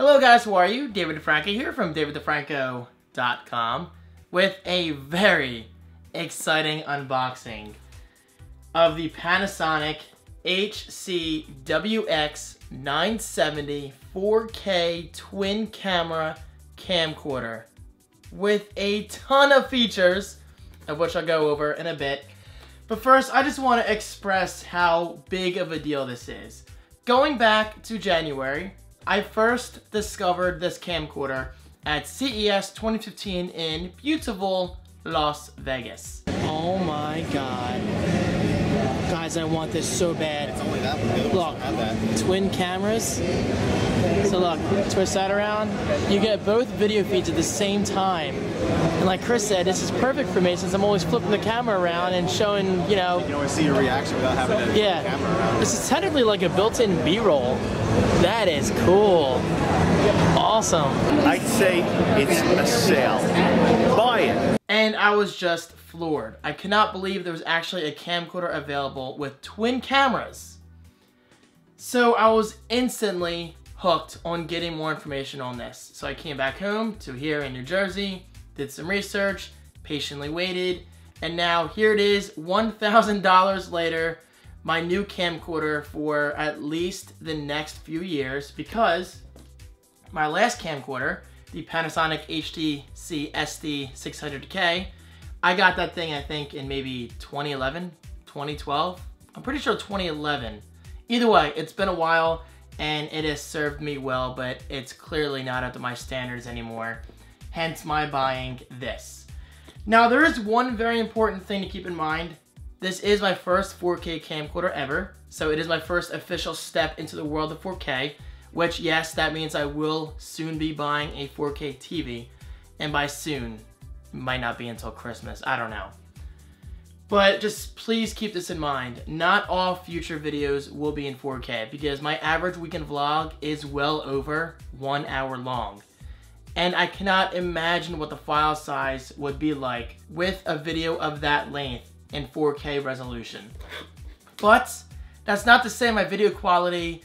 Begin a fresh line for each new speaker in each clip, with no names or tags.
Hello guys, how are you? David Di Franco here from daviddifranco.com with a very exciting unboxing of the Panasonic HCWX 970 4K twin camera camcorder with a ton of features, of which I'll go over in a bit. But first, I just want to express how big of a deal this is. Going back to January, I first discovered this camcorder at CES 2015 in beautiful Las Vegas. Oh my god. Guys, I want this so bad. Look, twin cameras. So look, twist that around. You get both video feeds at the same time. And like Chris said, this is perfect for me since I'm always flipping the camera around and showing, you know,
You can always see your reaction without having to
yeah.
the camera around.
This is technically like a built-in B-roll. That is cool. Awesome.
I'd say it's a sale. Buy it.
And I was just floored. I cannot believe there was actually a camcorder available with twin cameras. So I was instantly hooked on getting more information on this. So I came back home to here in New Jersey, did some research, patiently waited, and now here it is, $1,000 later, my new camcorder for at least the next few years because my last camcorder, the Panasonic HTC SD600K, I got that thing I think in maybe 2011, 2012. I'm pretty sure 2011. Either way, it's been a while and it has served me well, but it's clearly not up to my standards anymore. Hence my buying this. Now there is one very important thing to keep in mind. This is my first 4K camcorder ever, so it is my first official step into the world of 4K, which yes, that means I will soon be buying a 4K TV, and by soon, might not be until Christmas, I don't know. But just please keep this in mind. Not all future videos will be in 4K because my average weekend vlog is well over one hour long. And I cannot imagine what the file size would be like with a video of that length in 4K resolution. But that's not to say my video quality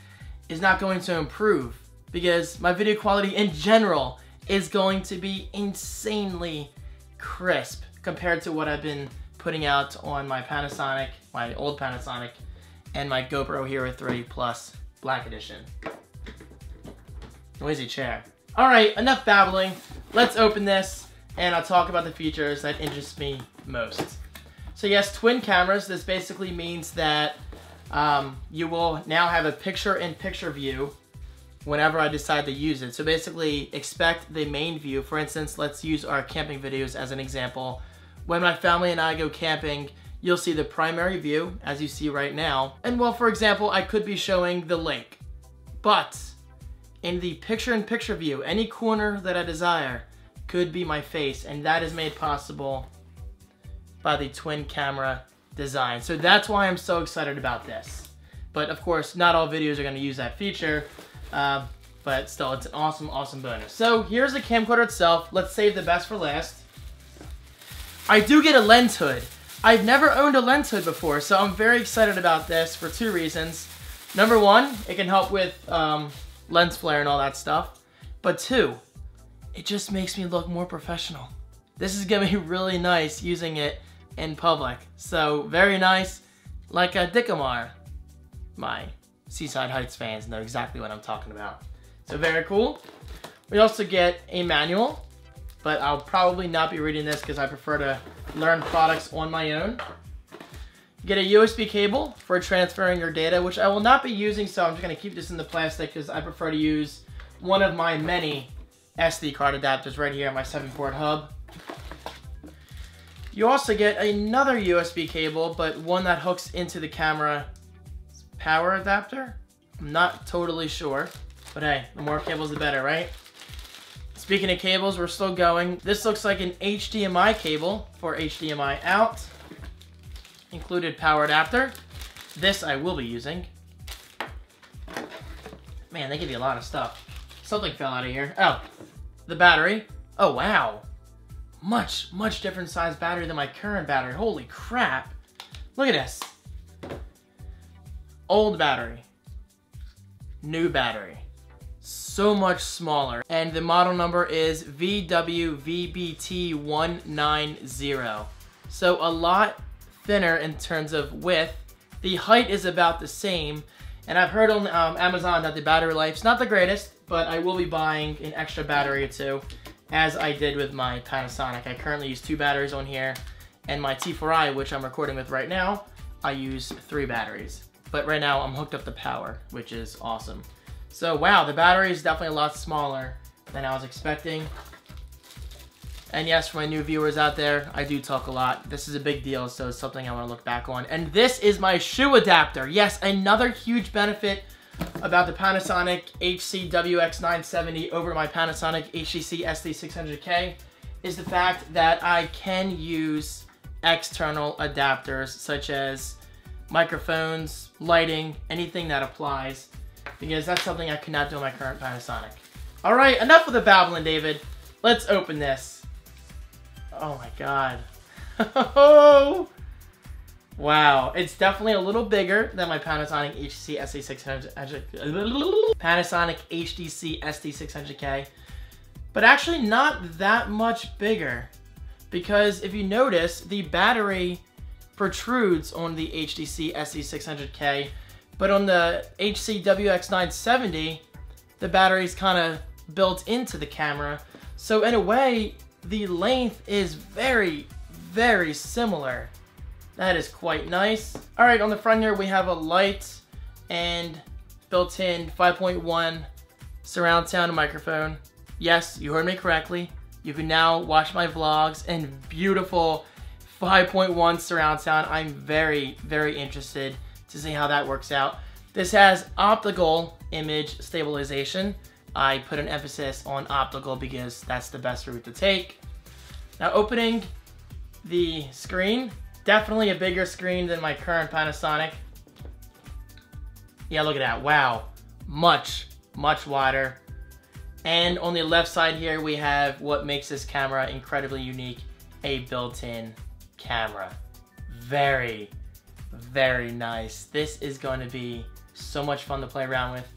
is not going to improve because my video quality in general is going to be insanely crisp compared to what I've been putting out on my Panasonic, my old Panasonic, and my GoPro Hero 3 Plus Black Edition. Noisy chair. All right, enough babbling. Let's open this and I'll talk about the features that interest me most. So yes, twin cameras. This basically means that um, you will now have a picture-in-picture view whenever I decide to use it. So basically, expect the main view. For instance, let's use our camping videos as an example. When my family and I go camping, you'll see the primary view, as you see right now. And well, for example, I could be showing the lake. But in the picture-in-picture view, any corner that I desire could be my face, and that is made possible by the twin camera design. So that's why I'm so excited about this. But of course, not all videos are gonna use that feature, uh, but still, it's an awesome, awesome bonus. So here's the camcorder itself. Let's save the best for last. I do get a lens hood. I've never owned a lens hood before, so I'm very excited about this for two reasons. Number one, it can help with um, lens flare and all that stuff. But two, it just makes me look more professional. This is gonna be really nice using it in public. So very nice, like a Dickamar. My Seaside Heights fans know exactly what I'm talking about. So very cool. We also get a manual, but I'll probably not be reading this because I prefer to learn products on my own. Get a USB cable for transferring your data, which I will not be using, so I'm just gonna keep this in the plastic because I prefer to use one of my many SD card adapters right here on my 7 port hub. You also get another USB cable, but one that hooks into the camera power adapter. I'm not totally sure, but hey, the more cables the better, right? Speaking of cables, we're still going. This looks like an HDMI cable for HDMI out. Included power adapter. This I will be using. Man, they give you a lot of stuff. Something fell out of here. Oh, the battery. Oh, wow. Much, much different size battery than my current battery. Holy crap. Look at this. Old battery. New battery. so much smaller. And the model number is VWVBT190. So a lot thinner in terms of width. The height is about the same. And I've heard on um, Amazon that the battery life's not the greatest, but I will be buying an extra battery or two, as I did with my Panasonic. I currently use two batteries on here, and my T4i, which I'm recording with right now, I use three batteries. But right now, I'm hooked up to power, which is awesome. So wow, the battery is definitely a lot smaller than I was expecting. And yes, for my new viewers out there, I do talk a lot. This is a big deal, so it's something I want to look back on. And this is my shoe adapter. Yes, another huge benefit about the Panasonic HCWX970 over my Panasonic HTC SD600K is the fact that I can use external adapters such as microphones, lighting, anything that applies because that's something I cannot do on my current Panasonic. All right, enough of the babbling, David. Let's open this. Oh my god. wow, it's definitely a little bigger than my Panasonic HTC SD600. Panasonic HDC SD600K, but actually not that much bigger because if you notice, the battery protrudes on the HDC SD600K, but on the HCWX970, the battery's kind of built into the camera. So in a way, the length is very, very similar. That is quite nice. All right, on the front here, we have a light and built-in 5.1 surround sound microphone. Yes, you heard me correctly. You can now watch my vlogs and beautiful 5.1 surround sound. I'm very, very interested to see how that works out. This has optical image stabilization. I put an emphasis on optical because that's the best route to take. Now opening the screen, definitely a bigger screen than my current Panasonic. Yeah, look at that, wow. Much, much wider. And on the left side here, we have what makes this camera incredibly unique, a built-in camera. Very, very nice. This is going to be so much fun to play around with.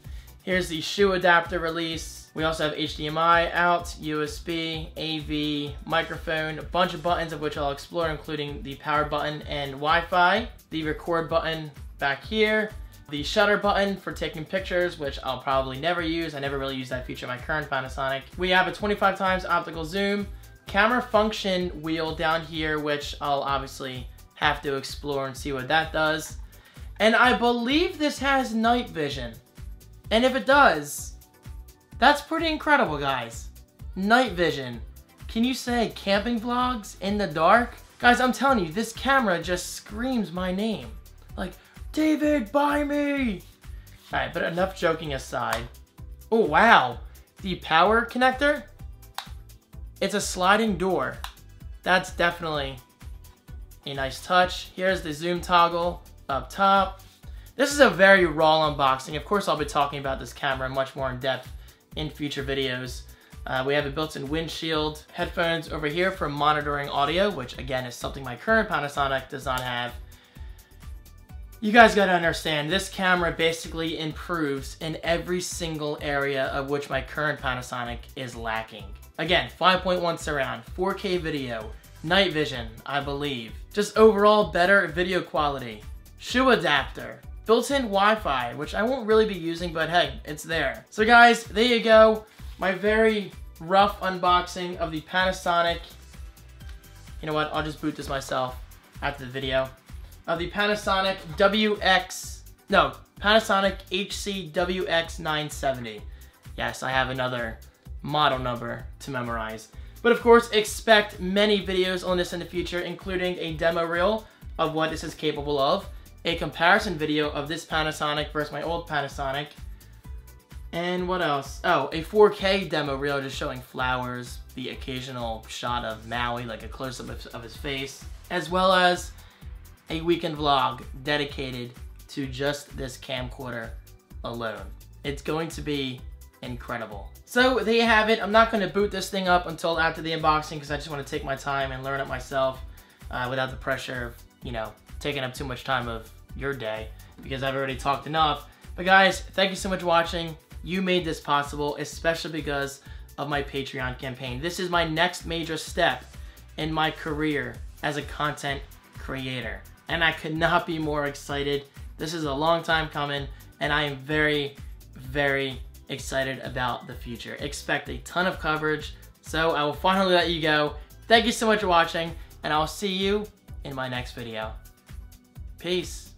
Here's the shoe adapter release. We also have HDMI out, USB, AV, microphone, a bunch of buttons of which I'll explore, including the power button and Wi-Fi, the record button back here, the shutter button for taking pictures, which I'll probably never use. I never really use that feature in my current Panasonic. We have a 25 times optical zoom, camera function wheel down here, which I'll obviously have to explore and see what that does. And I believe this has night vision. And if it does, that's pretty incredible, guys. Night vision. Can you say camping vlogs in the dark? Guys, I'm telling you, this camera just screams my name. Like, David, buy me! Alright, but enough joking aside. Oh, wow. The power connector? It's a sliding door. That's definitely a nice touch. Here's the zoom toggle up top. This is a very raw unboxing. Of course, I'll be talking about this camera much more in depth in future videos. Uh, we have a built-in windshield, headphones over here for monitoring audio, which again is something my current Panasonic does not have. You guys gotta understand, this camera basically improves in every single area of which my current Panasonic is lacking. Again, 5.1 surround, 4K video, night vision, I believe. Just overall better video quality. Shoe adapter, built-in Wi-Fi, which I won't really be using, but hey, it's there. So guys, there you go. My very rough unboxing of the Panasonic. You know what, I'll just boot this myself after the video. Of the Panasonic WX, no, Panasonic HCWX970. Yes, I have another model number to memorize. But of course, expect many videos on this in the future, including a demo reel of what this is capable of, a comparison video of this Panasonic versus my old Panasonic, and what else? Oh, a 4K demo reel just showing flowers, the occasional shot of Maui, like a close-up of his face, as well as a weekend vlog dedicated to just this camcorder alone. It's going to be incredible. So there you have it. I'm not going to boot this thing up until after the unboxing because I just want to take my time and learn it myself uh, without the pressure of, you know, taking up too much time of your day because I've already talked enough. But guys, thank you so much for watching. You made this possible, especially because of my Patreon campaign. This is my next major step in my career as a content creator. And I could not be more excited. This is a long time coming, and I am very, very excited about the future. Expect a ton of coverage. So I will finally let you go. Thank you so much for watching, and I'll see you in my next video. Peace.